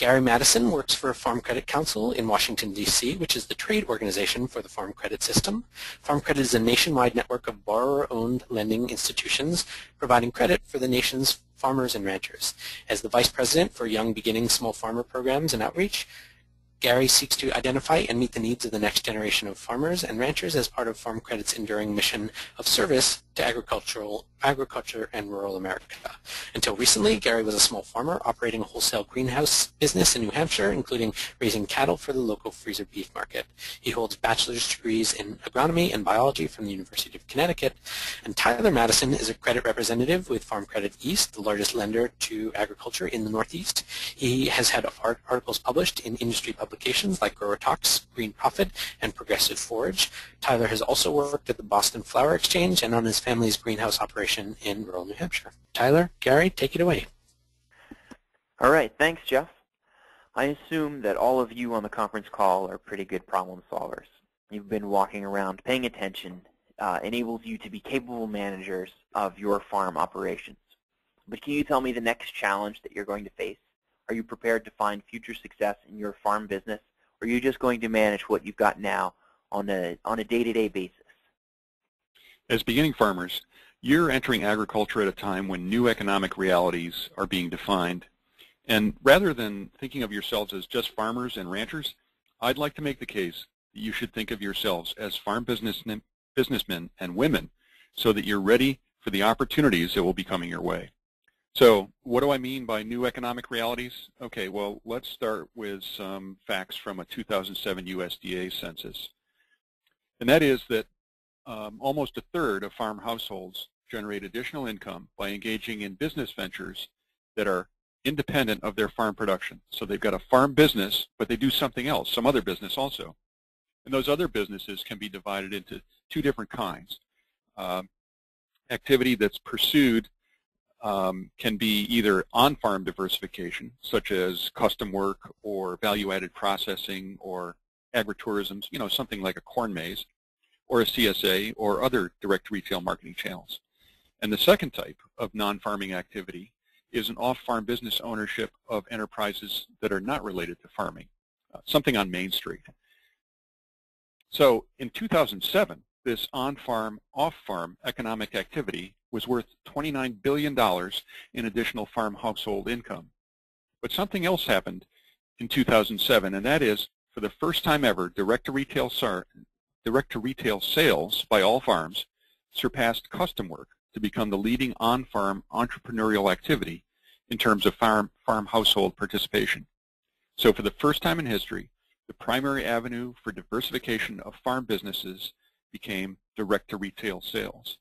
Gary Madison works for Farm Credit Council in Washington, D.C., which is the trade organization for the farm credit system. Farm Credit is a nationwide network of borrower-owned lending institutions providing credit for the nation's farmers and ranchers. As the Vice President for Young Beginning Small Farmer Programs and Outreach, Gary seeks to identify and meet the needs of the next generation of farmers and ranchers as part of Farm Credit's enduring mission of service to agricultural, agriculture and rural America. Until recently, Gary was a small farmer operating a wholesale greenhouse business in New Hampshire, including raising cattle for the local freezer beef market. He holds bachelor's degrees in agronomy and biology from the University of Connecticut. And Tyler Madison is a credit representative with Farm Credit East, the largest lender to agriculture in the Northeast. He has had articles published in industry publications like Grower Talks, Green Profit, and Progressive Forage. Tyler has also worked at the Boston Flower Exchange and on his family's greenhouse operation in rural New Hampshire. Tyler, Gary, take it away. All right, thanks, Jeff. I assume that all of you on the conference call are pretty good problem solvers. You've been walking around paying attention uh, enables you to be capable managers of your farm operations. But can you tell me the next challenge that you're going to face? Are you prepared to find future success in your farm business, or are you just going to manage what you've got now on a on a day-to-day -day basis? As beginning farmers, you're entering agriculture at a time when new economic realities are being defined. And rather than thinking of yourselves as just farmers and ranchers, I'd like to make the case that you should think of yourselves as farm businessmen, businessmen and women so that you're ready for the opportunities that will be coming your way. So what do I mean by new economic realities? Okay, well, let's start with some facts from a 2007 USDA census. And that is that um, almost a third of farm households generate additional income by engaging in business ventures that are independent of their farm production. So they've got a farm business, but they do something else, some other business also. And those other businesses can be divided into two different kinds. Um, activity that's pursued um, can be either on-farm diversification, such as custom work or value-added processing or agritourism, you know, something like a corn maze, or a CSA, or other direct retail marketing channels. And the second type of non-farming activity is an off-farm business ownership of enterprises that are not related to farming, uh, something on Main Street. So in 2007, this on-farm, off-farm economic activity was worth $29 billion in additional farm household income. But something else happened in 2007, and that is, for the first time ever, direct-to-retail direct-to-retail sales by all farms surpassed custom work to become the leading on-farm entrepreneurial activity in terms of farm, farm household participation. So for the first time in history, the primary avenue for diversification of farm businesses became direct-to-retail sales.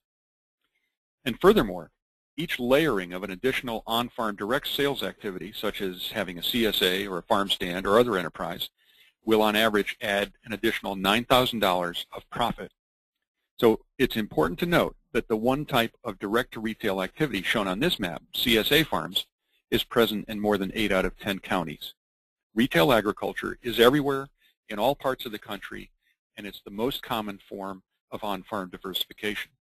And furthermore, each layering of an additional on-farm direct sales activity, such as having a CSA or a farm stand or other enterprise, will on average add an additional $9,000 of profit. So it's important to note that the one type of direct-to-retail activity shown on this map, CSA farms, is present in more than 8 out of 10 counties. Retail agriculture is everywhere in all parts of the country, and it's the most common form of on-farm diversification.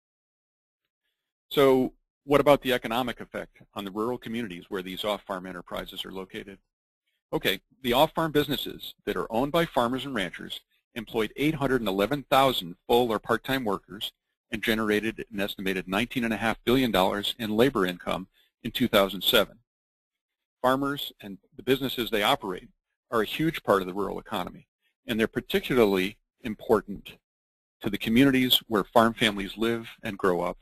So what about the economic effect on the rural communities where these off-farm enterprises are located? Okay, the off-farm businesses that are owned by farmers and ranchers employed 811,000 full or part-time workers and generated an estimated $19.5 billion in labor income in 2007. Farmers and the businesses they operate are a huge part of the rural economy, and they're particularly important to the communities where farm families live and grow up.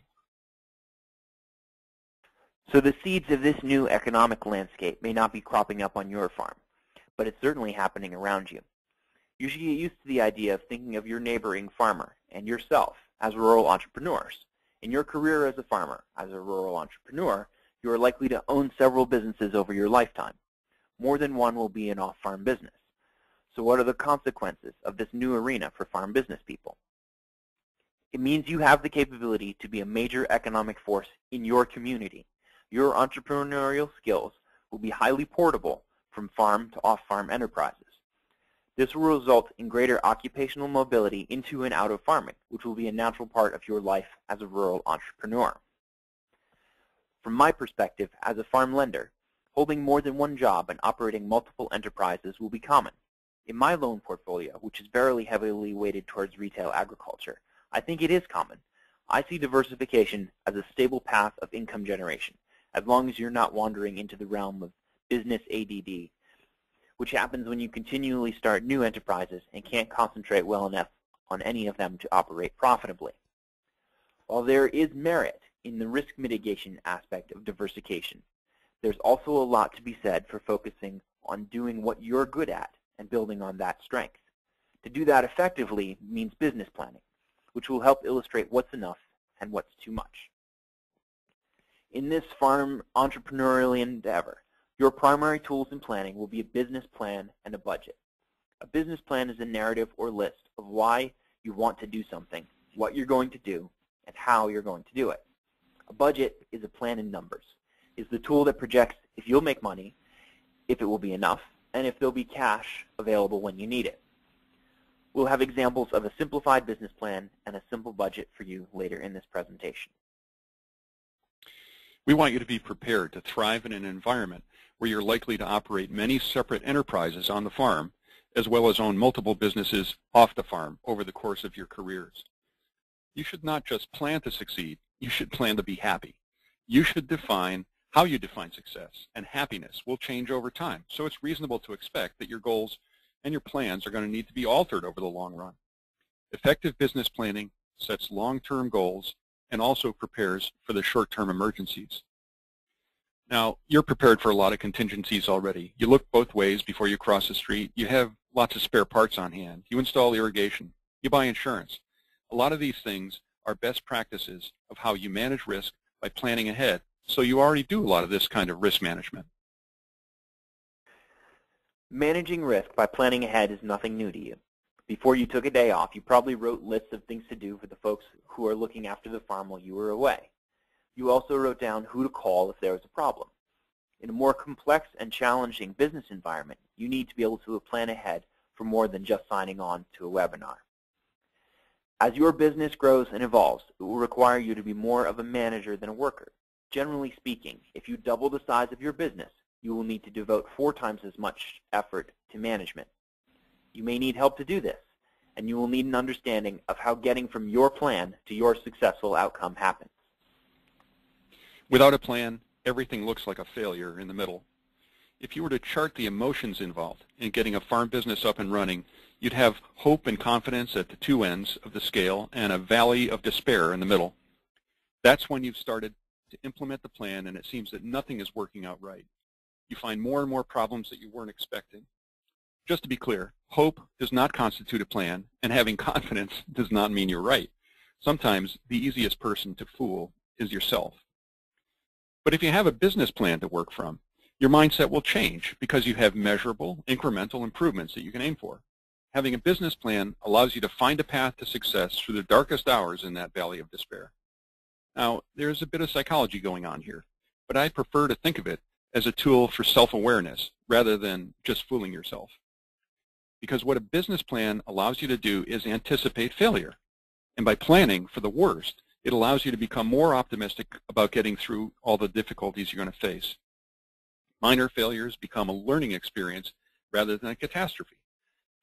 So the seeds of this new economic landscape may not be cropping up on your farm, but it's certainly happening around you. You should get used to the idea of thinking of your neighboring farmer and yourself as rural entrepreneurs. In your career as a farmer, as a rural entrepreneur, you are likely to own several businesses over your lifetime. More than one will be an off-farm business. So what are the consequences of this new arena for farm business people? It means you have the capability to be a major economic force in your community your entrepreneurial skills will be highly portable from farm to off-farm enterprises. This will result in greater occupational mobility into and out of farming, which will be a natural part of your life as a rural entrepreneur. From my perspective as a farm lender, Holding more than one job and operating multiple enterprises will be common. In my loan portfolio, which is very heavily weighted towards retail agriculture, I think it is common. I see diversification as a stable path of income generation, as long as you're not wandering into the realm of business ADD, which happens when you continually start new enterprises and can't concentrate well enough on any of them to operate profitably. While there is merit in the risk mitigation aspect of diversification, there's also a lot to be said for focusing on doing what you're good at and building on that strength. To do that effectively means business planning, which will help illustrate what's enough and what's too much. In this farm entrepreneurial endeavor, your primary tools in planning will be a business plan and a budget. A business plan is a narrative or list of why you want to do something, what you're going to do, and how you're going to do it. A budget is a plan in numbers, is the tool that projects if you'll make money, if it will be enough, and if there'll be cash available when you need it. We'll have examples of a simplified business plan and a simple budget for you later in this presentation. We want you to be prepared to thrive in an environment where you're likely to operate many separate enterprises on the farm, as well as own multiple businesses off the farm over the course of your careers. You should not just plan to succeed, you should plan to be happy. You should define how you define success and happiness will change over time. So it's reasonable to expect that your goals and your plans are going to need to be altered over the long run. Effective business planning sets long-term goals and also prepares for the short-term emergencies. Now, you're prepared for a lot of contingencies already. You look both ways before you cross the street. You have lots of spare parts on hand. You install irrigation. You buy insurance. A lot of these things are best practices of how you manage risk by planning ahead. So you already do a lot of this kind of risk management. Managing risk by planning ahead is nothing new to you. Before you took a day off, you probably wrote lists of things to do for the folks who are looking after the farm while you were away. You also wrote down who to call if there was a problem. In a more complex and challenging business environment, you need to be able to plan ahead for more than just signing on to a webinar. As your business grows and evolves, it will require you to be more of a manager than a worker. Generally speaking, if you double the size of your business, you will need to devote four times as much effort to management. You may need help to do this, and you will need an understanding of how getting from your plan to your successful outcome happens. Without a plan, everything looks like a failure in the middle. If you were to chart the emotions involved in getting a farm business up and running, you'd have hope and confidence at the two ends of the scale and a valley of despair in the middle. That's when you've started to implement the plan and it seems that nothing is working out right. You find more and more problems that you weren't expecting. Just to be clear, hope does not constitute a plan and having confidence does not mean you're right. Sometimes the easiest person to fool is yourself. But if you have a business plan to work from, your mindset will change because you have measurable, incremental improvements that you can aim for. Having a business plan allows you to find a path to success through the darkest hours in that valley of despair. Now, there's a bit of psychology going on here, but I prefer to think of it as a tool for self-awareness rather than just fooling yourself. Because what a business plan allows you to do is anticipate failure. And by planning for the worst, it allows you to become more optimistic about getting through all the difficulties you're going to face. Minor failures become a learning experience rather than a catastrophe.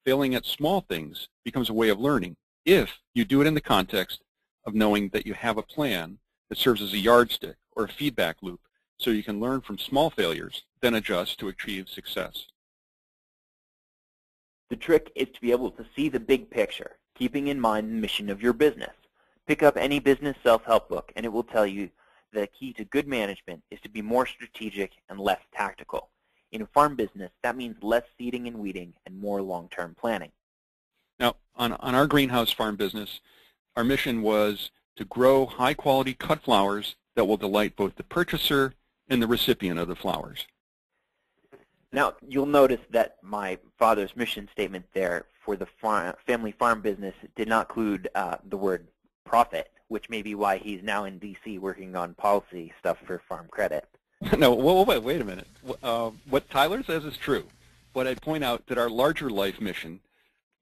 Failing at small things becomes a way of learning if you do it in the context of knowing that you have a plan that serves as a yardstick or a feedback loop so you can learn from small failures, then adjust to achieve success. The trick is to be able to see the big picture, keeping in mind the mission of your business. Pick up any business self-help book and it will tell you the key to good management is to be more strategic and less tactical. In a farm business, that means less seeding and weeding and more long-term planning. Now, on, on our greenhouse farm business, our mission was to grow high-quality cut flowers that will delight both the purchaser and the recipient of the flowers. Now, you'll notice that my father's mission statement there for the farm, family farm business did not include uh, the word profit, which may be why he's now in D.C. working on policy stuff for farm credit. no, wait, wait, wait a minute. Uh, what Tyler says is true, but I'd point out that our larger life mission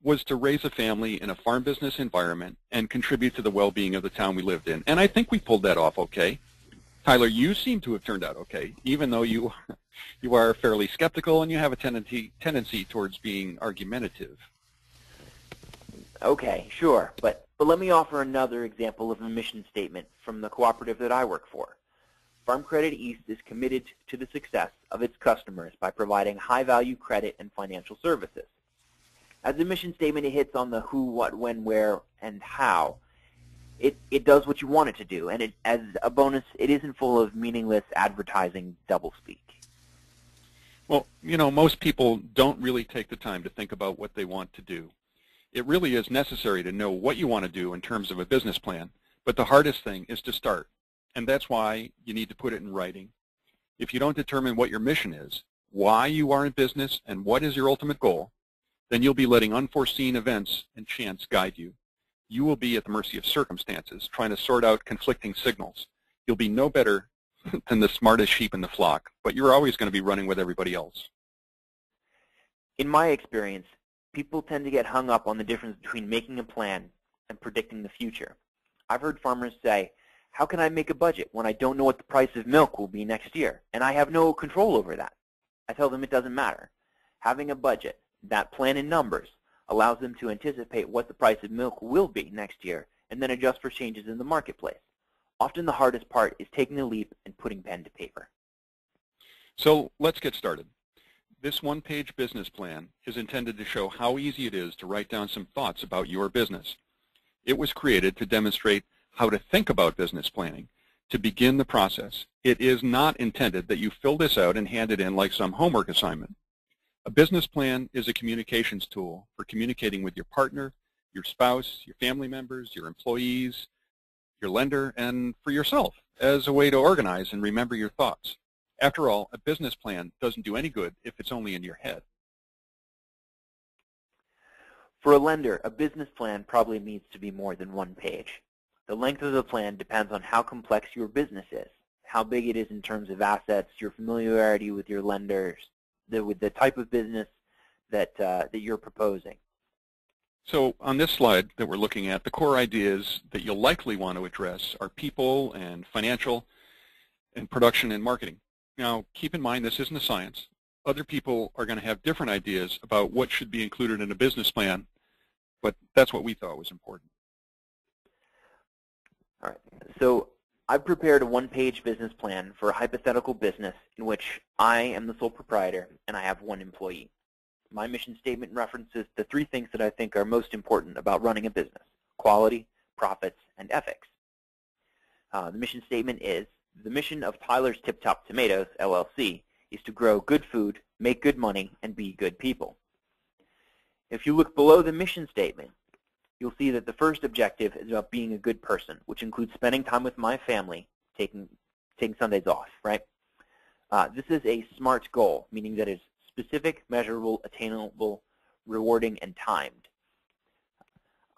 was to raise a family in a farm business environment and contribute to the well-being of the town we lived in. And I think we pulled that off okay. Tyler, you seem to have turned out okay, even though you you are fairly skeptical and you have a tendency tendency towards being argumentative. Okay, sure, but but let me offer another example of a mission statement from the cooperative that I work for. Farm Credit East is committed to the success of its customers by providing high-value credit and financial services. As a mission statement, it hits on the who, what, when, where, and how. It, it does what you want it to do, and it, as a bonus, it isn't full of meaningless advertising doublespeak. Well, you know, most people don't really take the time to think about what they want to do. It really is necessary to know what you want to do in terms of a business plan, but the hardest thing is to start, and that's why you need to put it in writing. If you don't determine what your mission is, why you are in business, and what is your ultimate goal, then you'll be letting unforeseen events and chance guide you. You will be at the mercy of circumstances, trying to sort out conflicting signals. You'll be no better than the smartest sheep in the flock, but you're always going to be running with everybody else. In my experience, people tend to get hung up on the difference between making a plan and predicting the future. I've heard farmers say, how can I make a budget when I don't know what the price of milk will be next year, and I have no control over that? I tell them it doesn't matter. Having a budget that plan in numbers allows them to anticipate what the price of milk will be next year and then adjust for changes in the marketplace. Often the hardest part is taking the leap and putting pen to paper. So let's get started. This one-page business plan is intended to show how easy it is to write down some thoughts about your business. It was created to demonstrate how to think about business planning, to begin the process. It is not intended that you fill this out and hand it in like some homework assignment. A business plan is a communications tool for communicating with your partner, your spouse, your family members, your employees, your lender, and for yourself as a way to organize and remember your thoughts. After all, a business plan doesn't do any good if it's only in your head. For a lender, a business plan probably needs to be more than one page. The length of the plan depends on how complex your business is, how big it is in terms of assets, your familiarity with your lenders, the, with the type of business that, uh, that you're proposing. So on this slide that we're looking at, the core ideas that you'll likely want to address are people and financial and production and marketing. Now, keep in mind this isn't a science. Other people are going to have different ideas about what should be included in a business plan, but that's what we thought was important. All right. So I've prepared a one-page business plan for a hypothetical business in which I am the sole proprietor and I have one employee. My mission statement references the three things that I think are most important about running a business, quality, profits, and ethics. Uh, the mission statement is, the mission of Tyler's Tip Top Tomatoes, LLC, is to grow good food, make good money, and be good people. If you look below the mission statement, you'll see that the first objective is about being a good person, which includes spending time with my family, taking, taking Sundays off, right? Uh, this is a SMART goal, meaning that it's specific, measurable, attainable, rewarding, and timed.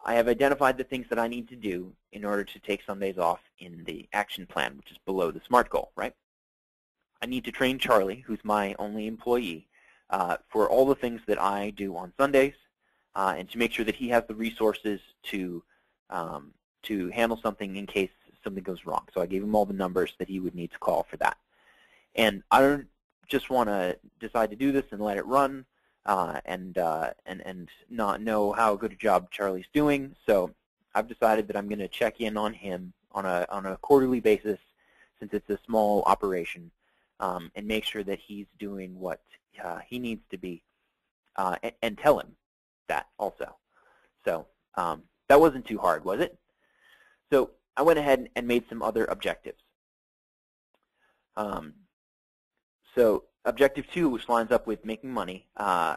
I have identified the things that I need to do in order to take Sundays off in the action plan, which is below the SMART goal, right? I need to train Charlie, who's my only employee, uh, for all the things that I do on Sundays, uh, and to make sure that he has the resources to um, to handle something in case something goes wrong. So I gave him all the numbers that he would need to call for that. And I don't just want to decide to do this and let it run uh, and uh, and and not know how good a job Charlie's doing. So I've decided that I'm going to check in on him on a on a quarterly basis since it's a small operation um, and make sure that he's doing what uh, he needs to be uh, and, and, tell him that also. So um, that wasn't too hard, was it? So I went ahead and made some other objectives. Um, so objective two, which lines up with making money, uh,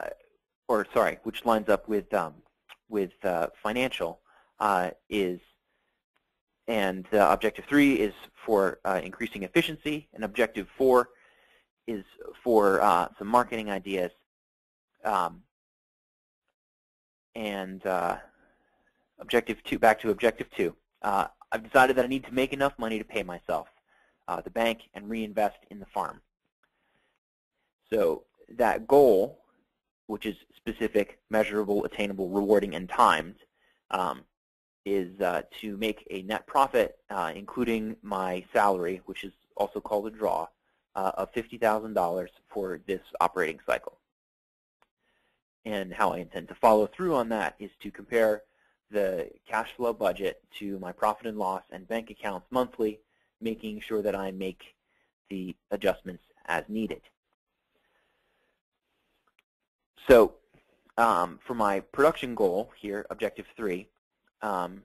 or sorry, which lines up with um, with uh, financial, uh, is, and objective three is for uh, increasing efficiency, and objective four is for uh, some marketing ideas. Um, and uh, objective two, back to objective two. Uh, I've decided that I need to make enough money to pay myself, uh, the bank, and reinvest in the farm. So that goal, which is specific, measurable, attainable, rewarding, and timed, um, is uh, to make a net profit, uh, including my salary, which is also called a draw, uh, of $50,000 for this operating cycle. And how I intend to follow through on that is to compare the cash flow budget to my profit and loss and bank accounts monthly, making sure that I make the adjustments as needed. So um, for my production goal here, objective three, um,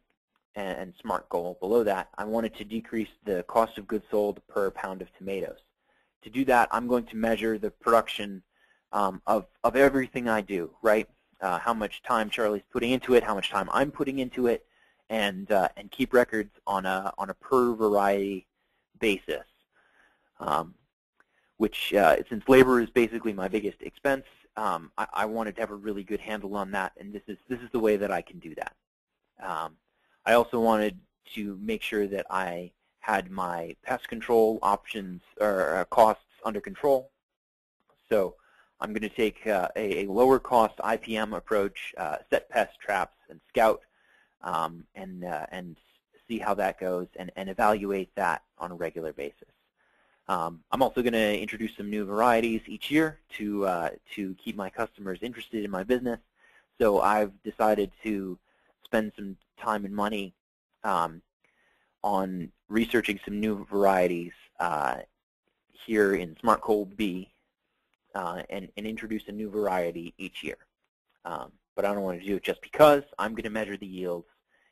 and, and, SMART goal below that, I wanted to decrease the cost of goods sold per pound of tomatoes. To do that, I'm going to measure the production um, of, of everything I do, right? Uh, how much time Charlie's putting into it, how much time I'm putting into it, and, uh, and keep records on a, on a per variety basis. Um, which, uh, since labor is basically my biggest expense, um, I, I, wanted to have a really good handle on that, and this is this is the way that I can do that. Um, I also wanted to make sure that I had my pest control options or uh, costs under control. So I'm going to take uh, a, a, lower cost IPM approach, uh, set pest traps and scout, um, and uh, and see how that goes and, and evaluate that on a regular basis. Um, I'm also going to introduce some new varieties each year to, uh, to keep my customers interested in my business. So I've decided to spend some time and money um, on researching some new varieties uh, here in SMART goal B uh, and, and, introduce a new variety each year. Um, but I don't want to do it just because. I'm going to measure the yields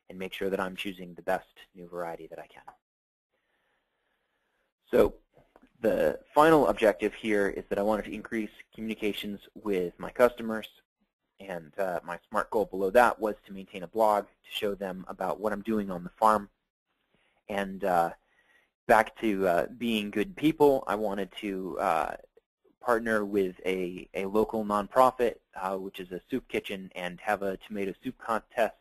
and make sure that I'm choosing the best new variety that I can. So the final objective here is that I wanted to increase communications with my customers, and uh, my SMART goal below that was to maintain a blog to show them about what I'm doing on the farm. And uh, back to uh, being good people, I wanted to uh, partner with a, a local nonprofit, uh, which is a soup kitchen, and have a tomato soup contest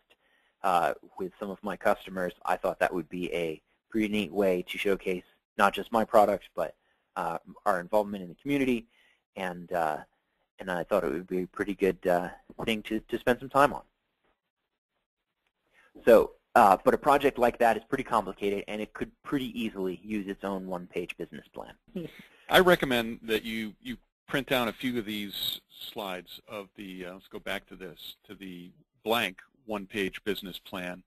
uh, with some of my customers. I thought that would be a pretty neat way to showcase not just my product, but uh, our involvement in the community, and uh, and I thought it would be a pretty good uh, thing to, to spend some time on. So, uh, but a project like that is pretty complicated, and it could pretty easily use its own one-page business plan. I recommend that you, you print down a few of these slides of the, uh, let's go back to this, to the blank one-page business plan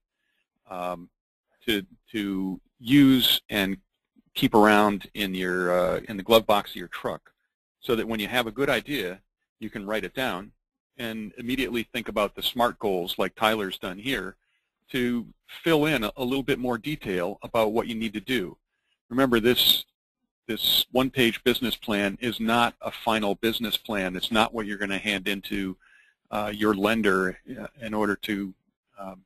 um, to, to use and keep around in your uh, in the glove box of your truck so that when you have a good idea, you can write it down and immediately think about the SMART goals like Tyler's done here to fill in a, a little bit more detail about what you need to do. Remember this this one-page business plan is not a final business plan. It's not what you're going to hand into uh, your lender uh, in order to um,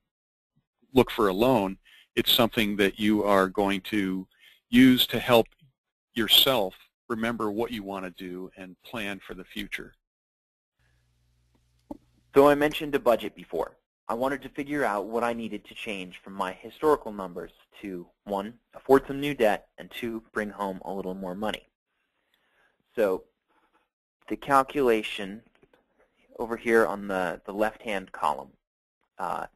look for a loan. It's something that you are going to use to help yourself remember what you want to do and plan for the future. So I mentioned a budget before. I wanted to figure out what I needed to change from my historical numbers to, one, afford some new debt, and two, bring home a little more money. So the calculation over here on the, the left-hand column uh,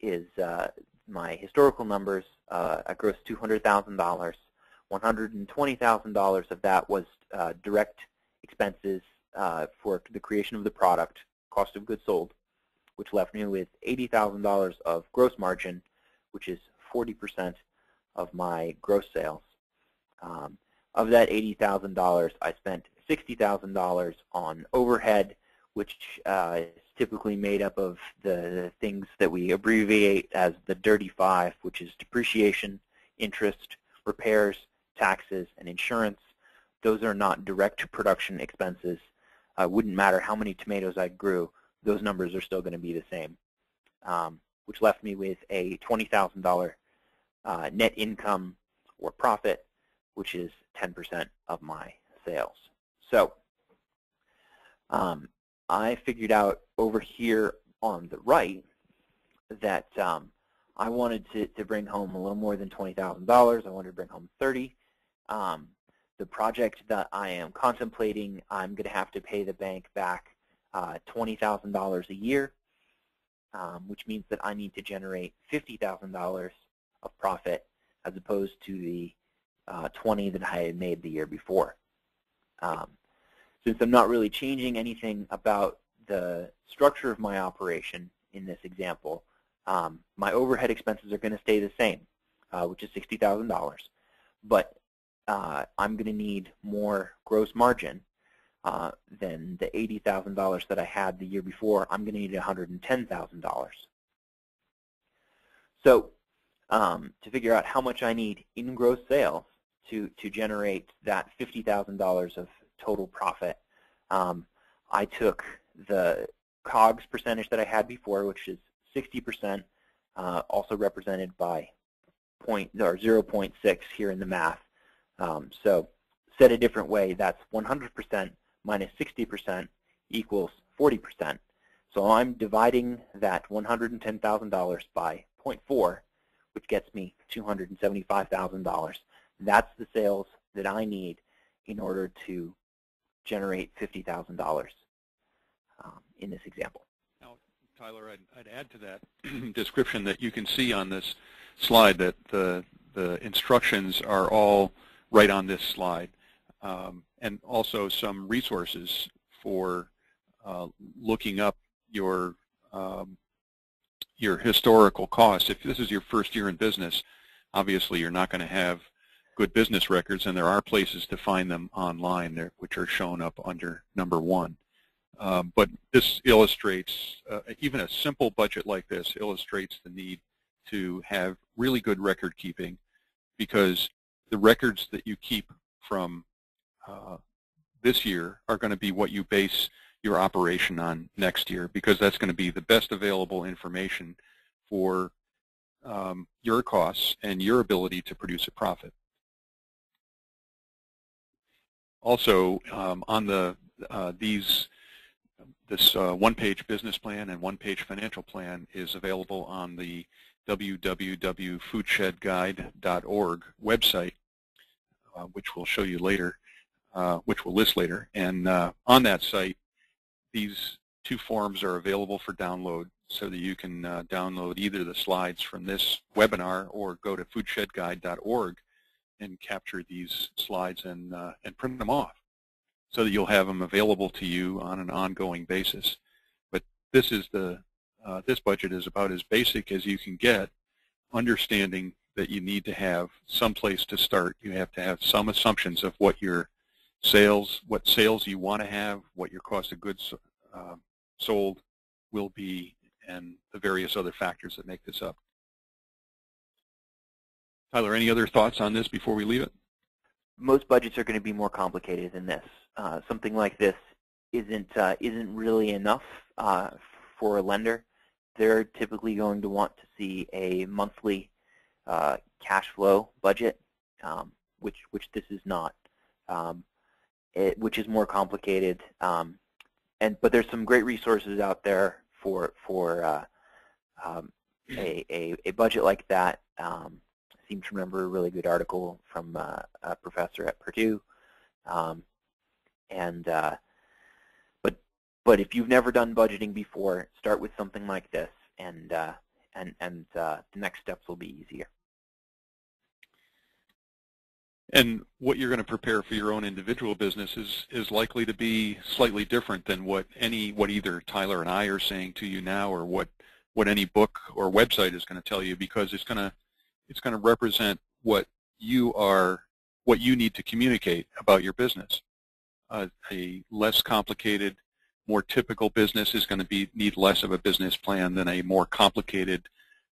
is uh, my historical numbers. Uh, I grossed $200,000 $120,000 of that was uh, direct expenses uh, for the creation of the product, cost of goods sold, which left me with $80,000 of gross margin, which is 40% of my gross sales. Um, of that $80,000, I spent $60,000 on overhead, which uh, is typically made up of the things that we abbreviate as the dirty five, which is depreciation, interest, repairs, taxes, and insurance. Those are not direct production expenses. Uh, wouldn't matter how many tomatoes I grew, those numbers are still going to be the same, um, which left me with a $20,000 uh, net income or profit, which is 10% of my sales. So um, I figured out over here on the right that um, I wanted to, to bring home a little more than $20,000. I wanted to bring home 30 um, the project that I am contemplating, I'm going to have to pay the bank back uh, $20,000 a year, um, which means that I need to generate $50,000 of profit as opposed to the uh, 20 that I had made the year before. Um, since I'm not really changing anything about the structure of my operation in this example, um, my overhead expenses are going to stay the same, uh, which is $60,000. But uh, I'm going to need more gross margin uh, than the $80,000 that I had the year before. I'm going to need $110,000. So um, to figure out how much I need in gross sales to, to generate that $50,000 of total profit, um, I took the COGS percentage that I had before, which is 60%, uh, also represented by point or 0.6 here in the math. Um, so said a different way, that's 100% minus 60% equals 40%. So I'm dividing that $110,000 by 0.4, which gets me $275,000. That's the sales that I need in order to generate $50,000 um, in this example. Now, Tyler, I'd, I'd add to that description that you can see on this slide that the, the instructions are all right on this slide, um, and also some resources for uh, looking up your um, your historical costs. If this is your first year in business, obviously you're not going to have good business records, and there are places to find them online, there, which are shown up under number one. Um, but this illustrates, uh, even a simple budget like this illustrates the need to have really good record keeping because the records that you keep from uh, this year are going to be what you base your operation on next year because that's going to be the best available information for um, your costs and your ability to produce a profit. Also, um, on the uh, these this uh, one-page business plan and one-page financial plan is available on the www.foodshedguide.org website, uh, which we'll show you later, uh, which we'll list later. And uh, on that site, these two forms are available for download so that you can uh, download either the slides from this webinar or go to foodshedguide.org and capture these slides and, uh, and print them off so that you'll have them available to you on an ongoing basis. But this is the uh, this budget is about as basic as you can get, understanding that you need to have some place to start. You have to have some assumptions of what your sales, what sales you want to have, what your cost of goods uh, sold will be, and the various other factors that make this up. Tyler, any other thoughts on this before we leave it? Most budgets are going to be more complicated than this. Uh, something like this isn't uh, isn't really enough uh, for a lender. They're typically going to want to see a monthly uh, cash flow budget, um, which which this is not, um, it, which is more complicated. Um, and but there's some great resources out there for for uh, um, a, a, a budget like that. Um, I seem to remember a really good article from uh, a professor at Purdue, um, and uh, but but if you've never done budgeting before, start with something like this, and uh, and and uh, the next steps will be easier. And what you're going to prepare for your own individual business is, is likely to be slightly different than what any what either Tyler and I are saying to you now or what what any book or website is going to tell you because it's going to it's going to represent what you are what you need to communicate about your business. Uh, a less complicated, more typical business is going to be need less of a business plan than a more complicated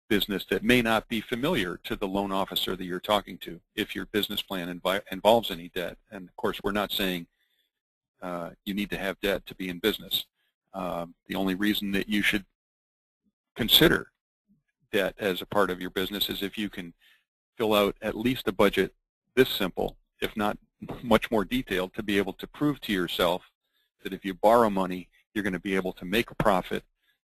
business that may not be familiar to the loan officer that you're talking to if your business plan invi involves any debt. And of course, we're not saying uh, you need to have debt to be in business. Um, the only reason that you should consider debt as a part of your business is if you can fill out at least a budget this simple, if not much more detailed, to be able to prove to yourself that if you borrow money, you're going to be able to make a profit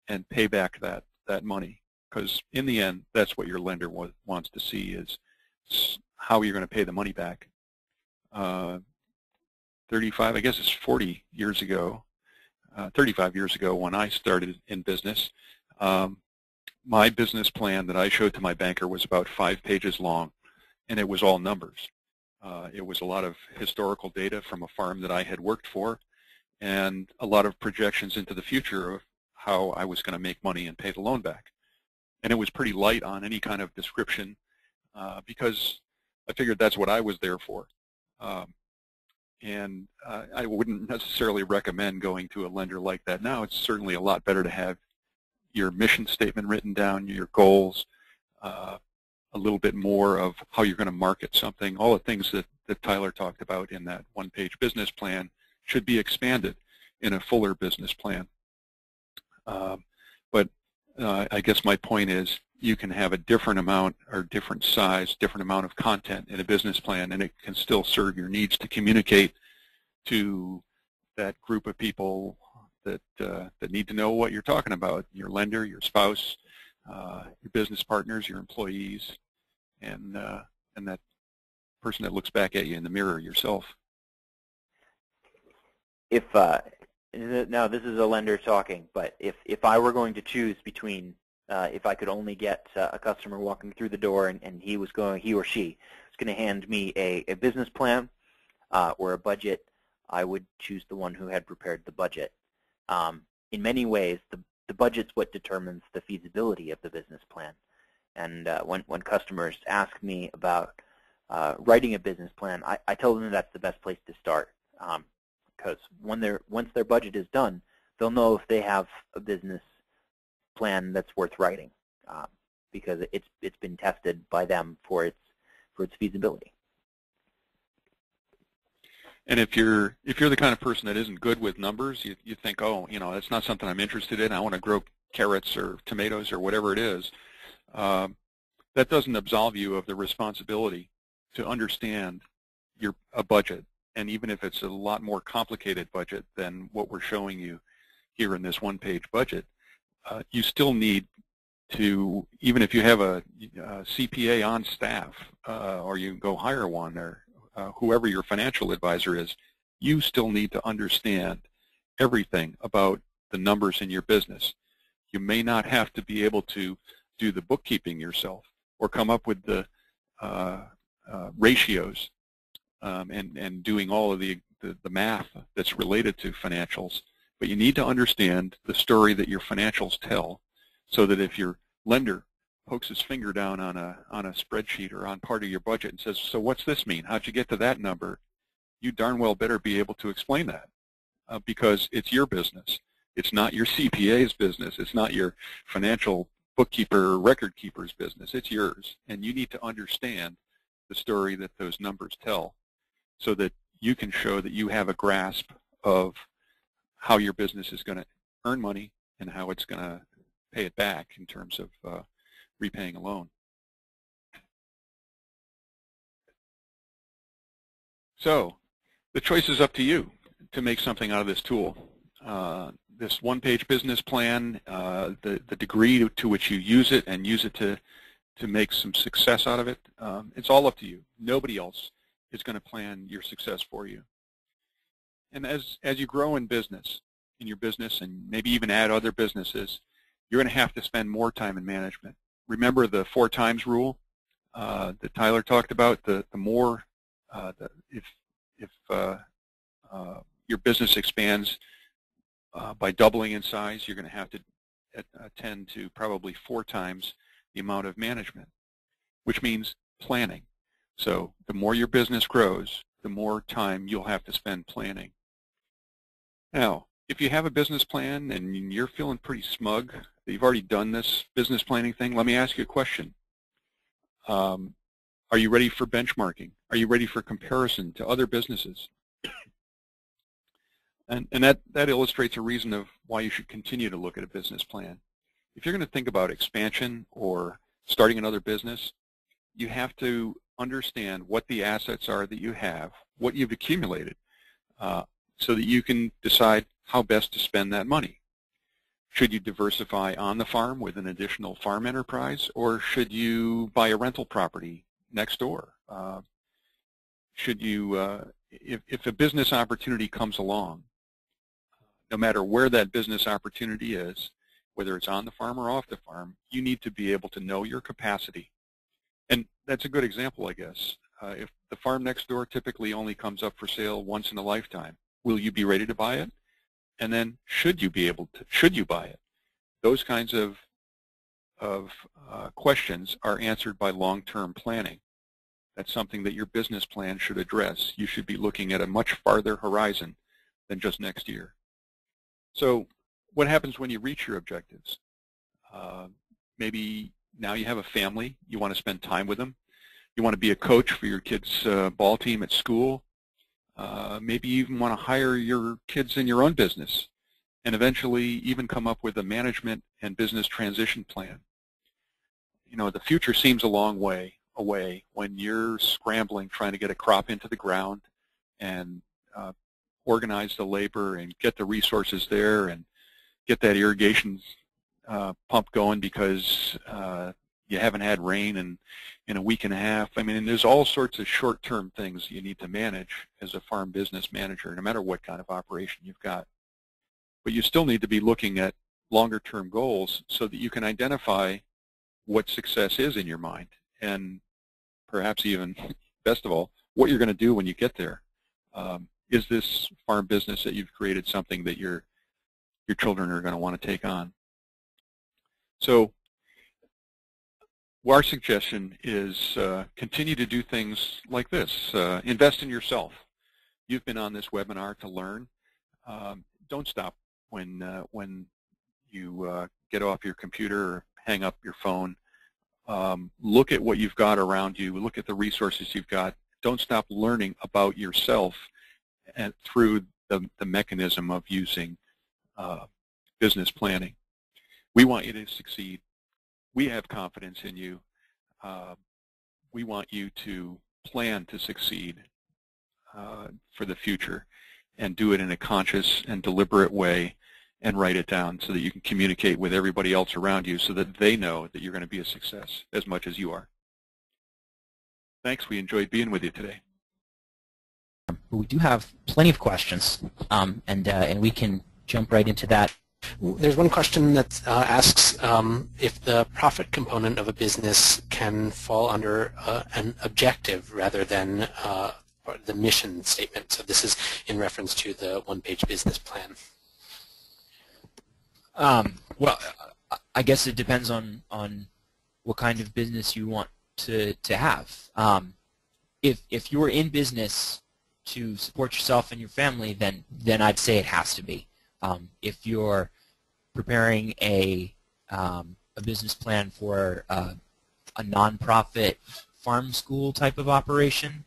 and pay back that, that money because in the end, that's what your lender wa wants to see is how you're going to pay the money back. Uh, 35, I guess it's 40 years ago, uh, 35 years ago when I started in business, um, my business plan that I showed to my banker was about five pages long, and it was all numbers. Uh, it was a lot of historical data from a farm that I had worked for and a lot of projections into the future of how I was going to make money and pay the loan back. And it was pretty light on any kind of description uh, because I figured that's what I was there for. Um, and uh, I wouldn't necessarily recommend going to a lender like that now. It's certainly a lot better to have your mission statement written down, your goals, uh, a little bit more of how you're going to market something, all the things that, that Tyler talked about in that one-page business plan should be expanded in a fuller business plan. Um, uh, I guess my point is you can have a different amount or different size, different amount of content in a business plan, and it can still serve your needs to communicate to that group of people that uh, that need to know what you're talking about, your lender, your spouse, uh, your business partners, your employees, and uh, and that person that looks back at you in the mirror yourself. If uh, now this is a lender talking, but if if I were going to choose between uh, if I could only get uh, a customer walking through the door and, and he was going, he or she was going to hand me a, a business plan uh, or a budget, I would choose the one who had prepared the budget. Um, in many ways, the, the budget's what determines the feasibility of the business plan. And uh, when, when customers ask me about uh, writing a business plan, I, I tell them that's the best place to start. Because when they're, once their budget is done, they'll know if they have a business plan that's worth writing um, because it's it's been tested by them for its for its feasibility. And if you're if you're the kind of person that isn't good with numbers, you you think, oh, you know, that's not something I'm interested in. I want to grow carrots or tomatoes or whatever it is. Um, that doesn't absolve you of the responsibility to understand your a budget, and even if it's a lot more complicated budget than what we're showing you here in this one-page budget, uh, you still need to, even if you have a, a CPA on staff uh, or you go hire one or uh, whoever your financial advisor is, you still need to understand everything about the numbers in your business. You may not have to be able to do the bookkeeping yourself or come up with the uh, uh, ratios um, and, and doing all of the, the, the math that's related to financials but you need to understand the story that your financials tell so that if your lender pokes his finger down on a, on a spreadsheet or on part of your budget and says, so what's this mean? How'd you get to that number? You darn well better be able to explain that uh, because it's your business. It's not your CPA's business. It's not your financial bookkeeper or record keeper's business. It's yours. And you need to understand the story that those numbers tell so that you can show that you have a grasp of how your business is going to earn money and how it's going to pay it back in terms of uh, repaying a loan. So the choice is up to you to make something out of this tool. Uh, this one-page business plan, uh, the, the degree to, to, which you use it and use it to, to make some success out of it, um, it's all up to you. Nobody else is going to plan your success for you. And as, as you grow in business, in your business and maybe even add other businesses, you're going to have to spend more time in management. Remember the four times rule uh, that Tyler talked about? The, the more, uh, the, if, if uh, uh your business expands uh, by doubling in size, you're going to have to attend to probably four times the amount of management, which means planning. So the more your business grows, the more time you'll have to spend planning. Now, if you have a business plan and you're feeling pretty smug that you've already done this business planning thing, let me ask you a question. Um, are you ready for benchmarking? Are you ready for comparison to other businesses? And, and that, that illustrates a reason of why you should continue to look at a business plan. If you're going to think about expansion or starting another business, you have to understand what the assets are that you have, what you've accumulated. Uh, so that you can decide how best to spend that money. Should you diversify on the farm with an additional farm enterprise, or should you buy a rental property next door? Uh, should you, uh, if, if a business opportunity comes along, no matter where that business opportunity is, whether it's on the farm or off the farm, you need to be able to know your capacity. And that's a good example, I guess. Uh, if the farm next door typically only comes up for sale once in a lifetime, will you be ready to buy it? And then should you be able to, should you buy it? Those kinds of, of uh, questions are answered by long-term planning. That's something that your business plan should address. You should be looking at a much farther horizon than just next year. So what happens when you reach your objectives? Uh, maybe now you have a family, you want to spend time with them. You want to be a coach for your kids' uh, ball team at school. Uh, maybe you even want to hire your kids in your own business and eventually even come up with a management and business transition plan. You know, the future seems a long way away when you're scrambling trying to get a crop into the ground and uh, organize the labor and get the resources there and get that irrigation uh, pump going because uh, you haven't had rain in, in a week and a half. I mean, there's all sorts of short-term things you need to manage as a farm business manager, no matter what kind of operation you've got. But you still need to be looking at longer-term goals so that you can identify what success is in your mind and perhaps even, best of all, what you're going to do when you get there. Um, is this farm business that you've created something that your your children are going to want to take on? So our suggestion is uh, continue to do things like this. Uh, invest in yourself. You've been on this webinar to learn. Um, don't stop when uh, when you uh, get off your computer or hang up your phone. Um, look at what you've got around you. Look at the resources you've got. Don't stop learning about yourself and through the, the mechanism of using uh, business planning. We want you to succeed. We have confidence in you. Uh, we want you to plan to succeed uh, for the future and do it in a conscious and deliberate way and write it down so that you can communicate with everybody else around you so that they know that you're going to be a success as much as you are. Thanks. We enjoyed being with you today. We do have plenty of questions, um, and uh, and we can jump right into that. There's one question that uh, asks um, if the profit component of a business can fall under uh, an objective rather than uh, the mission statement. So this is in reference to the one-page business plan. Um, well, I guess it depends on on what kind of business you want to to have. Um, if if you're in business to support yourself and your family, then then I'd say it has to be. Um, if you're preparing a um, a business plan for uh, a nonprofit farm school type of operation,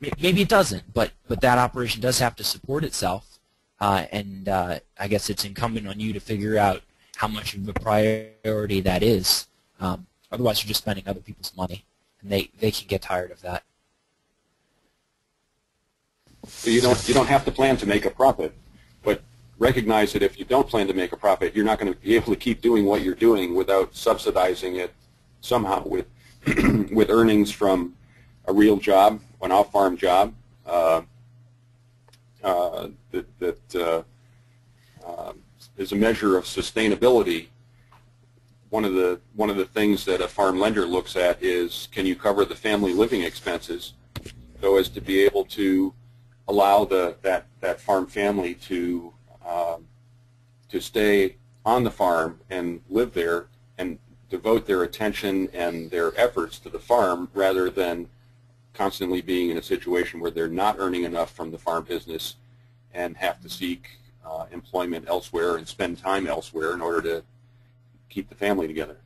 maybe it doesn't, but but that operation does have to support itself uh, and uh, I guess it's incumbent on you to figure out how much of a priority that is. Um, otherwise, you're just spending other people's money, and they, they can get tired of that. So you don't you don't have to plan to make a profit, recognize that if you don't plan to make a profit, you're not going to be able to keep doing what you're doing without subsidizing it somehow with with earnings from a real job, an off-farm job, uh, uh, that, that uh, uh, is a measure of sustainability, one of the one of the things that a farm lender looks at is can you cover the family living expenses so as to be able to allow the that that farm family to um, to stay on the farm and live there and devote their attention and their efforts to the farm rather than constantly being in a situation where they're not earning enough from the farm business and have to seek uh, employment elsewhere and spend time elsewhere in order to keep the family together.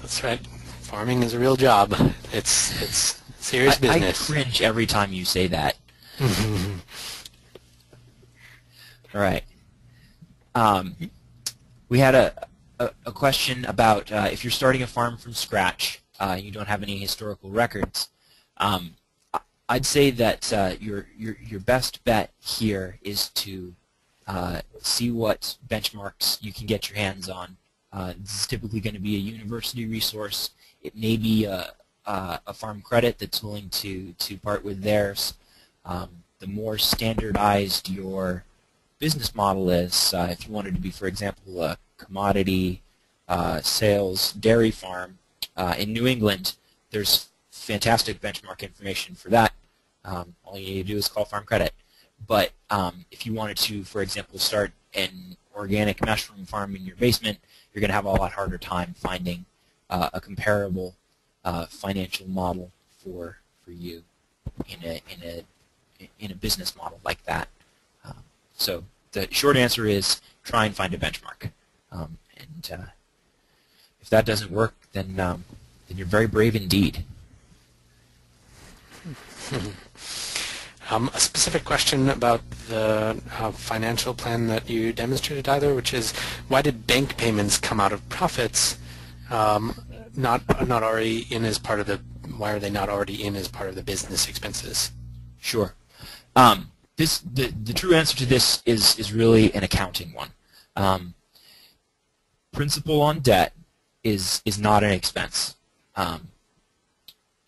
That's right. Farming is a real job. It's it's serious I, business. I cringe every time you say that. All right. Um, we had a, a, a question about uh, if you're starting a farm from scratch, uh, you don't have any historical records. Um, I'd say that uh, your, your, your best bet here is to uh, see what benchmarks you can get your hands on. Uh, this is typically going to be a university resource. It may be a, a, a farm credit that's willing to, to part with theirs. Um, the more standardized your business model is, uh, if you wanted to be, for example, a commodity uh, sales dairy farm, uh, in New England, there's fantastic benchmark information for that. Um, all you need to do is call Farm Credit. But um, if you wanted to, for example, start an organic mushroom farm in your basement, you're going to have a lot harder time finding uh, a comparable uh, financial model for for you in a in a in a business model like that. Um, so the short answer is try and find a benchmark, um, and uh, if that doesn't work, then um, then you're very brave indeed. Um, a specific question about the uh, financial plan that you demonstrated either, which is why did bank payments come out of profits, um, not not already in as part of the why are they not already in as part of the business expenses? Sure. Um, this the the true answer to this is is really an accounting one. Um, principal on debt is is not an expense. Um,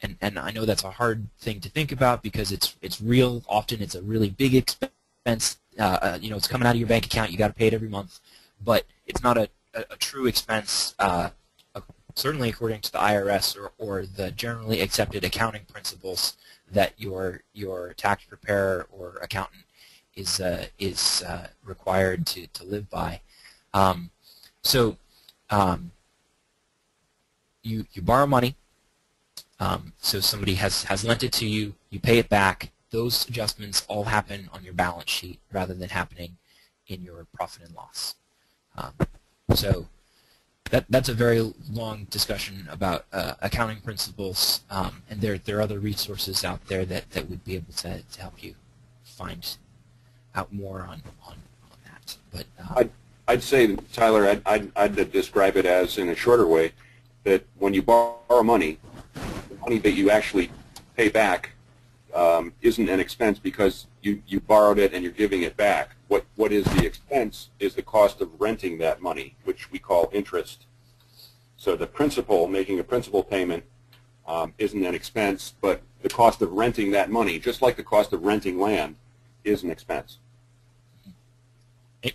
and and I know that's a hard thing to think about because it's it's real. Often it's a really big expense. Uh, uh, you know, it's coming out of your bank account. You got to pay it every month, but it's not a, a, a true expense. Uh, certainly, according to the IRS or, or the generally accepted accounting principles that your your tax preparer or accountant is uh, is uh, required to to live by. Um, so um, you you borrow money um, so somebody has, has lent it to you, you pay it back. Those adjustments all happen on your balance sheet rather than happening in your profit and loss. Um, so that, that's a very long discussion about uh, accounting principles, um, and there, there are other resources out there that, that would be able to, to help you find out more on, on, on that. But uh, I'd, I'd say, Tyler, I'd, I'd, I'd describe it as, in a shorter way, that when you borrow money, the money that you actually pay back um, isn't an expense because you, you borrowed it and you're giving it back. What what is the expense is the cost of renting that money, which we call interest. So the principal, making a principal payment, um, isn't an expense, but the cost of renting that money, just like the cost of renting land, is an expense.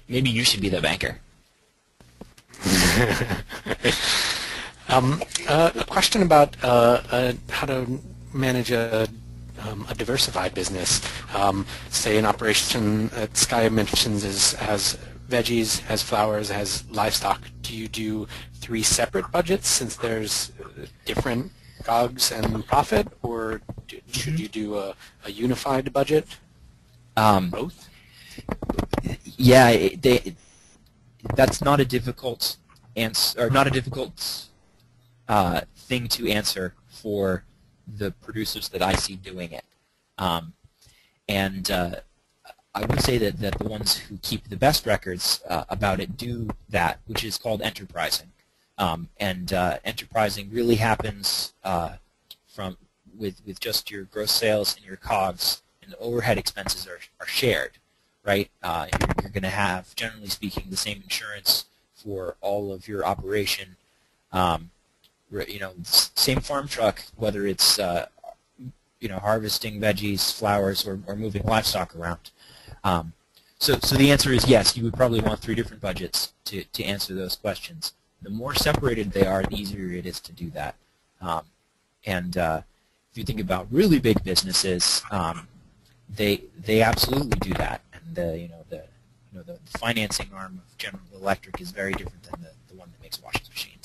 Maybe you should be the banker. Um, uh, a question about uh, uh, how to manage a, um, a diversified business. Um, say an operation that Sky mentions is, has veggies, has flowers, has livestock. Do you do three separate budgets since there's different COGS and profit, or do, should mm-hmm. you do a, a unified budget? Um, Both? Yeah, they, that's not a difficult answer, or not a difficult uh, thing to answer for the producers that I see doing it. Um, and uh, I would say that, that the ones who keep the best records uh, about it do that, which is called enterprising. Um, and uh, enterprising really happens uh, from with, with just your gross sales and your COGS, and the overhead expenses are, are shared, right? Uh, you're, you're going to have, generally speaking, the same insurance for all of your operation. Um, you know, same farm truck, whether it's uh, you know harvesting veggies, flowers, or, or moving livestock around. Um, so, so the answer is yes. You would probably want three different budgets to to answer those questions. The more separated they are, the easier it is to do that. Um, and uh, if you think about really big businesses, um, they they absolutely do that. And the you know the you know the financing arm of General Electric is very different than the, the one that makes washing machines.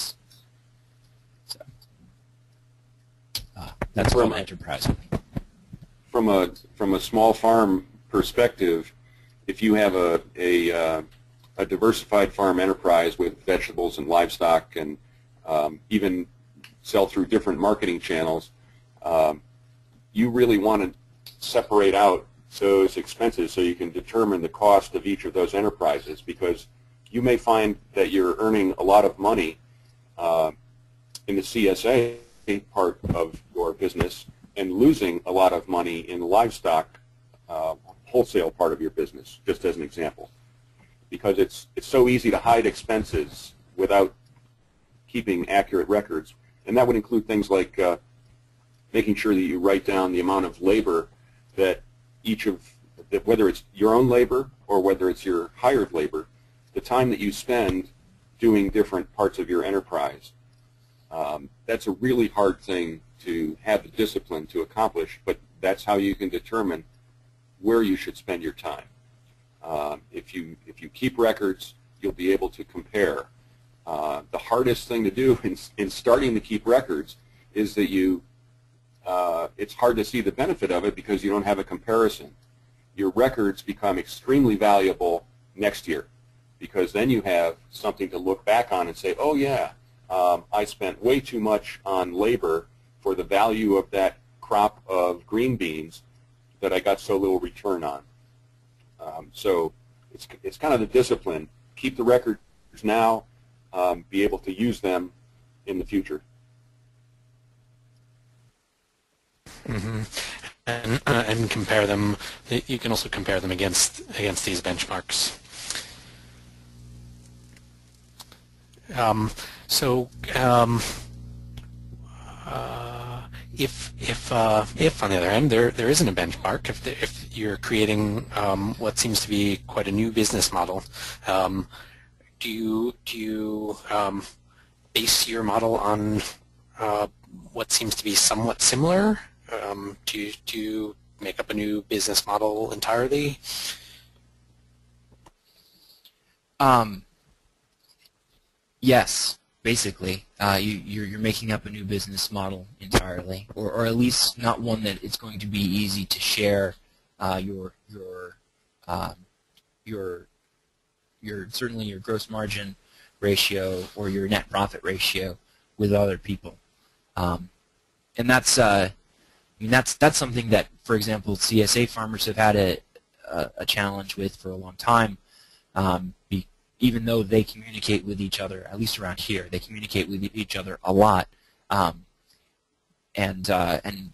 That's from enterprise. From a from a small farm perspective, if you have a a, uh, a diversified farm enterprise with vegetables and livestock and um, even sell through different marketing channels, um, you really want to separate out those expenses so you can determine the cost of each of those enterprises because you may find that you're earning a lot of money uh, in the CSA part of your business and losing a lot of money in livestock uh, wholesale part of your business, just as an example. Because it's, it's so easy to hide expenses without keeping accurate records. And that would include things like uh, making sure that you write down the amount of labor that each of, that whether it's your own labor or whether it's your hired labor, the time that you spend doing different parts of your enterprise Um, that's a really hard thing to have the discipline to accomplish, but that's how you can determine where you should spend your time. Um, if you if you keep records, you'll be able to compare. Uh, the hardest thing to do in, in starting to keep records is that you uh, it's hard to see the benefit of it because you don't have a comparison. Your records become extremely valuable next year because then you have something to look back on and say, oh yeah, um, I spent way too much on labor for the value of that crop of green beans that I got so little return on. Um, so it's, it's kind of the discipline. Keep the records now, um, be able to use them in the future. Mm-hmm. And uh, and compare them. You can also compare them against against these benchmarks. Um, so um, uh, if if uh, if on the other end there there isn't a benchmark, if the, if you're creating um, what seems to be quite a new business model, um, do you do you um, base your model on uh, what seems to be somewhat similar? Um, do you do you make up a new business model entirely? Um, yes, basically. Uh, you, you're, you're making up a new business model entirely, or, or at least not one that it's going to be easy to share uh, your your um, your your certainly your gross margin ratio or your net profit ratio with other people, um, and that's uh, I mean that's that's something that, for example, CSA farmers have had a a, a challenge with for a long time. Um, be, even though they communicate with each other, at least around here, they communicate with each other a lot. Um, and uh, and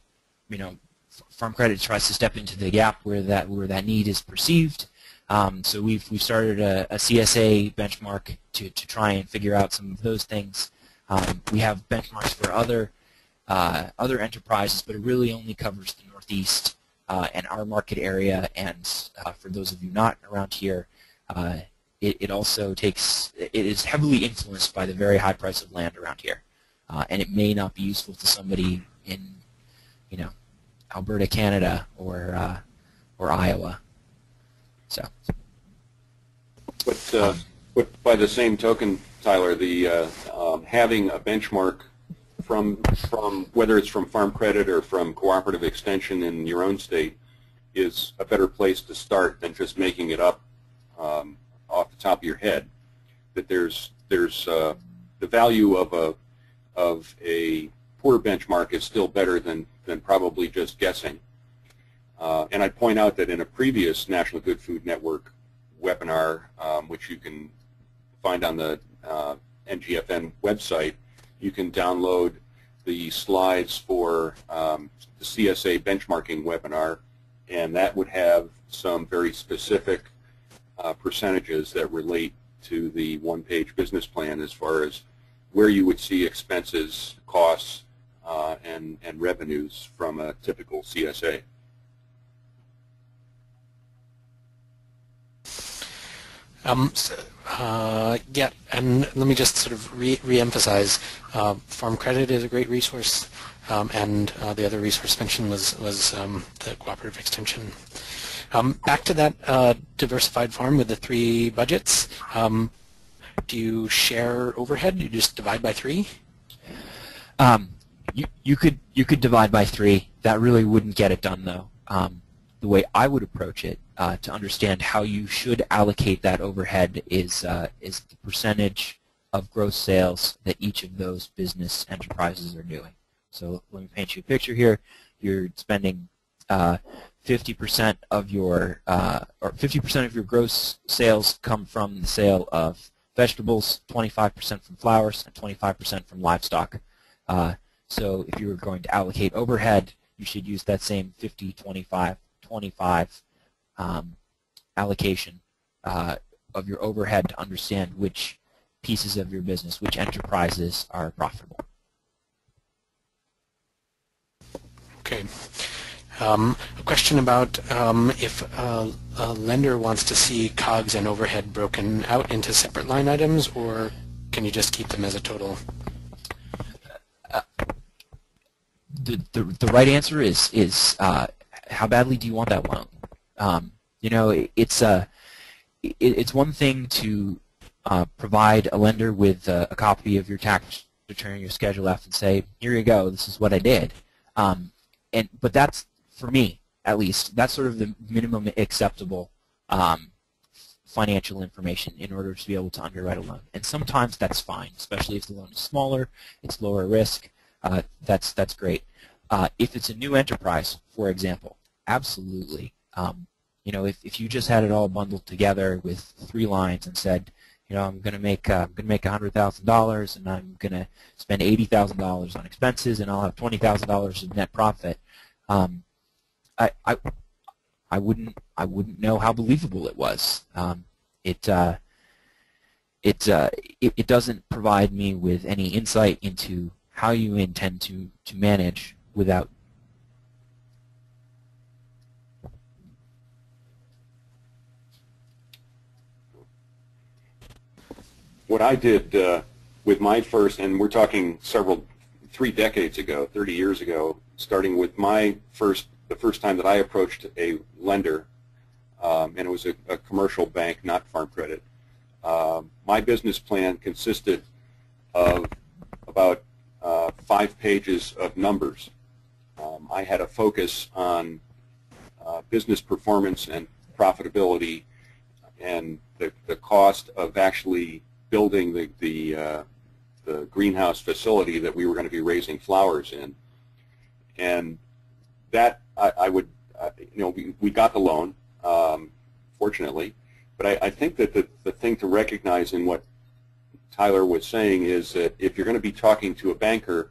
you know, Farm Credit tries to step into the gap where that where that need is perceived. Um, so we've we've started a, a, CSA benchmark to to try and figure out some of those things. Um, we have benchmarks for other uh, other enterprises, but it really only covers the Northeast uh, and our market area. And uh, for those of you not around here, uh, it, it also takes, it is heavily influenced by the very high price of land around here. Uh, and it may not be useful to somebody in, you know, Alberta, Canada, or uh, or Iowa. So. But, uh, but by the same token, Tyler, the uh, um, having a benchmark from from whether it's from Farm Credit or from Cooperative Extension in your own state is a better place to start than just making it up um, off the top of your head. That there's there's uh, the value of a of a poor benchmark is still better than than probably just guessing. Uh, and I'd point out that in a previous National Good Food Network webinar, um, which you can find on the uh, NGFN website, you can download the slides for um, the CSA benchmarking webinar, and that would have some very specific uh, percentages that relate to the one-page business plan as far as where you would see expenses, costs, uh, and, and revenues from a typical CSA. Um, so, uh, yeah, and let me just sort of re- re-emphasize, uh, Farm Credit is a great resource, um, and uh, the other resource mentioned was, was um, the cooperative extension. Um, back to that uh, diversified farm with the three budgets. Um, do you share overhead? Do you just divide by three? Um, you, you could you could divide by three. That really wouldn't get it done though. Um, the way I would approach it uh, to understand how you should allocate that overhead is uh, is the percentage of gross sales that each of those business enterprises are doing. So let me paint you a picture here. You're spending 50% uh, of your uh, or 50% of your gross sales come from the sale of vegetables, 25% from flowers, and 25% from livestock. Uh, so if you were going to allocate overhead, you should use that same 50, 25, 25 um, allocation uh, of your overhead to understand which pieces of your business, which enterprises are profitable. Okay. Um, a question about um, if a, a, lender wants to see COGS and overhead broken out into separate line items, or can you just keep them as a total? the, the, the right answer is is uh, how badly do you want that loan? Um, you know, it, it's a uh, it, it's one thing to uh, provide a lender with a, a, copy of your tax return, your Schedule F, and say, "Here you go. This is what I did." Um, and but that's for me, at least, that's sort of the minimum acceptable um, financial information in order to be able to underwrite a loan. And sometimes that's fine, especially if the loan is smaller, it's lower risk. Uh, that's that's great. Uh, if it's a new enterprise, for example, absolutely. Um, you know, if, if you just had it all bundled together with three lines and said, you know, I'm going to make uh, I'm going to make hundred thousand dollars, and I'm going to spend eighty thousand dollars on expenses, and I'll have twenty thousand dollars of net profit. Um, I, I I wouldn't I wouldn't know how believable it was. Um, it uh, it, uh, it it doesn't provide me with any insight into how you intend to to manage without what I did uh, with my first, and we're talking several, three decades ago, 30 years ago, starting with my first, the first time that I approached a lender, um, and it was a, a, commercial bank, not Farm Credit. Um, my business plan consisted of about uh, five pages of numbers. Um, I had a focus on uh, business performance and profitability and the, the cost of actually building the the, uh, the greenhouse facility that we were going to be raising flowers in, and that I, I would uh, you know we, we got the loan um, fortunately, but I, I think that the the thing to recognize in what Tyler was saying is that if you're going to be talking to a banker,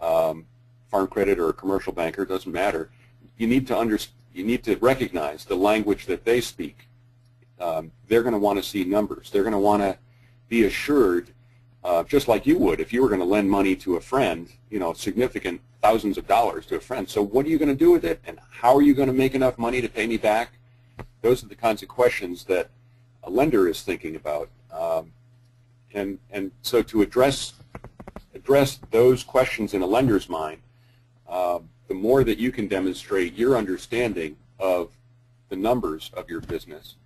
um, farm credit or a commercial banker, doesn't matter, you need to under, you need to recognize the language that they speak. Um, they're going to want to see numbers. They're going to want to be assured, uh, just like you would if you were going to lend money to a friend, you know, significant thousands of dollars to a friend. So what are you going to do with it, and how are you going to make enough money to pay me back? Those are the kinds of questions that a lender is thinking about. Um, and and so to address address those questions in a lender's mind, uh, the more that you can demonstrate your understanding of the numbers of your business,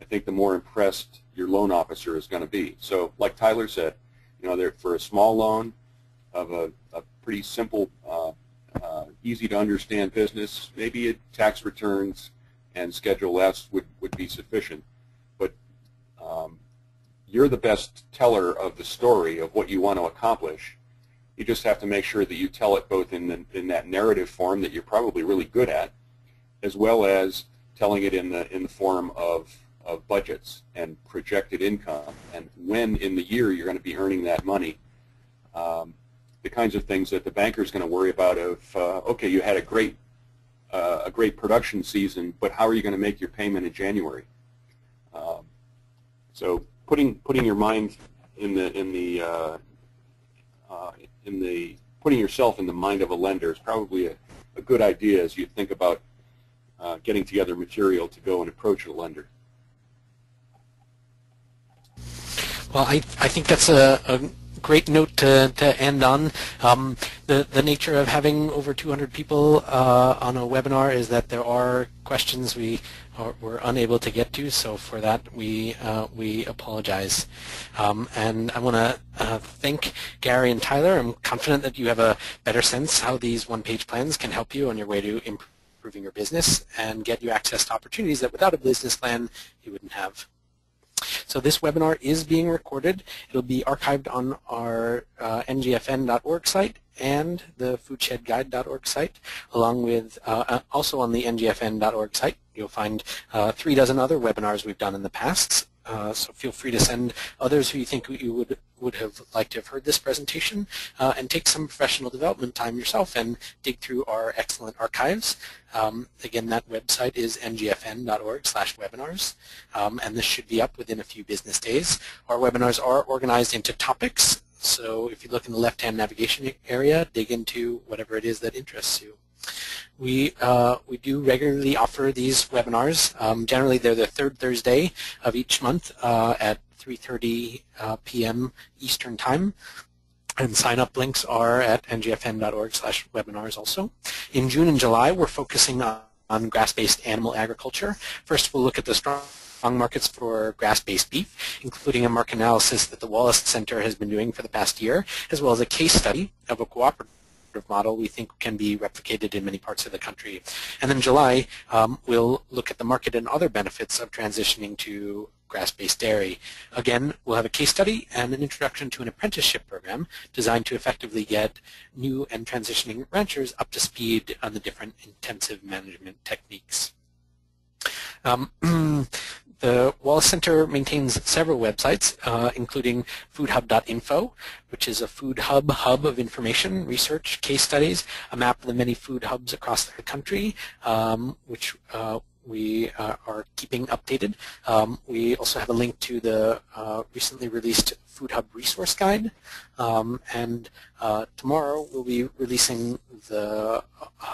I think the more impressed your loan officer is going to be. So like Tyler said, you know, for a small loan of a, a pretty simple, uh, uh, easy to understand business, maybe tax returns and Schedule F would, would be sufficient. But um, you're the best teller of the story of what you want to accomplish. You just have to make sure that you tell it both in, the, in that narrative form that you're probably really good at, as well as telling it in the, in the form of of budgets and projected income and when in the year you're going to be earning that money. Um, the kinds of things that the banker is going to worry about of, uh, okay, you had a great, uh, a great production season, but how are you going to make your payment in January? Um, so putting, putting your mind in the, in the, uh, uh in the, putting yourself in the mind of a lender is probably a, a good idea as you think about uh, getting together material to go and approach a lender. Well, I, I think that's a, a great note to, to end on. Um, the, the nature of having over 200 people uh, on a webinar is that there are questions we are, were unable to get to, so for that we, uh, we apologize. Um, and I want to uh, thank Gary and Tyler. I'm confident that you have a better sense how these one-page plans can help you on your way to improving your business and get you access to opportunities that without a business plan you wouldn't have. So this webinar is being recorded. It'll be archived on our uh, ngfn.org site and the foodshedguide.org site, along with uh, uh also on the ngfn.org site. You'll find uh, three dozen other webinars we've done in the past uh, so feel free to send others who you think you would would have liked to have heard this presentation uh, and take some professional development time yourself and dig through our excellent archives. Um, again, that website is ngfn.org slash webinars, um, and this should be up within a few business days. Our webinars are organized into topics, so if you look in the left-hand navigation area, dig into whatever it is that interests you. We, uh, we do regularly offer these webinars. Um, generally, they're the third Thursday of each month uh, at 3.30 uh, p.m. Eastern Time. And sign-up links are at ngfn.org slash webinars also. In June and July, we're focusing on, on grass-based animal agriculture. First, we'll look at the strong markets for grass-based beef, including a market analysis that the Wallace Center has been doing for the past year, as well as a case study of a cooperative model we think can be replicated in many parts of the country. And then in July, um, we'll look at the market and other benefits of transitioning to grass-based dairy. Again, we'll have a case study and an introduction to an apprenticeship program designed to effectively get new and transitioning ranchers up to speed on the different intensive management techniques. Um, the Wallace Center maintains several websites, uh, including foodhub.info, which is a food hub hub of information, research, case studies, a map of the many food hubs across the country, um, which uh, we uh, are keeping updated. Um, we also have a link to the uh, recently released Food Hub Resource Guide, um, and uh, tomorrow we'll be releasing the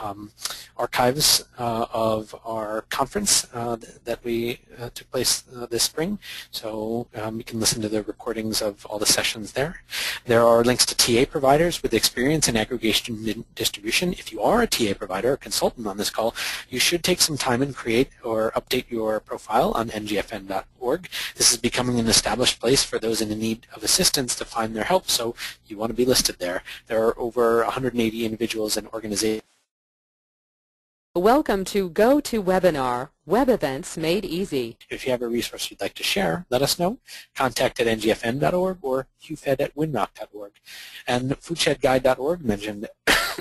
um, archives uh, of our conference uh, that we uh, took place this spring, so um, you can listen to the recordings of all the sessions there. There are links to TA providers with experience in aggregation distribution. If you are a TA provider or consultant on this call, you should take some time and create or update your profile on ngfn.org. This is becoming an established place for those in need of assistance to find their help, so you want to be listed there. There are over 180 individuals and organizations Welcome to GoToWebinar, web events made easy. If you have a resource you'd like to share, let us know. Contact at ngfn.org or qfed at winrock.org. And foodshedguide.org mentioned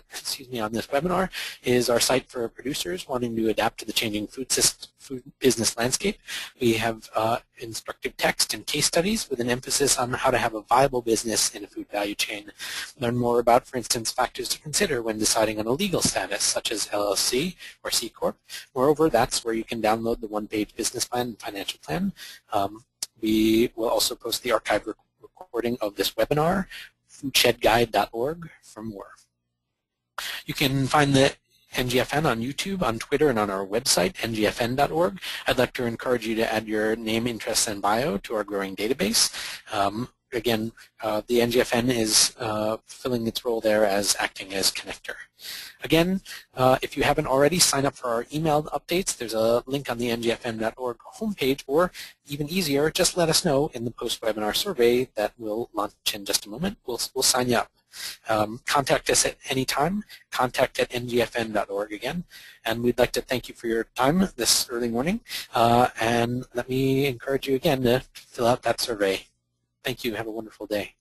excuse me, on this webinar is our site for producers wanting to adapt to the changing food, system, food business landscape. We have uh, instructive text and case studies with an emphasis on how to have a viable business in a food value chain. Learn more about, for instance, factors to consider when deciding on a legal status, such as LLC or C Corp. Moreover, that's where you can download the one-page business plan and financial plan. Um, we will also post the archive recording of this webinar, foodshedguide.org for more. You can find the NGFN on YouTube, on Twitter, and on our website, ngfn.org. I'd like to encourage you to add your name, interests, and bio to our growing database. Um, again, uh, the NGFN is uh, filling its role there as acting as connector. Again, uh, if you haven't already, sign up for our email updates. There's a link on the ngfn.org homepage, or even easier, just let us know in the post-webinar survey that we'll launch in just a moment. We'll, we'll sign you up. Um, contact us at any time. Contact at ngfn.org again. And we'd like to thank you for your time this early morning. Uh, and let me encourage you again to fill out that survey. Thank you. Have a wonderful day.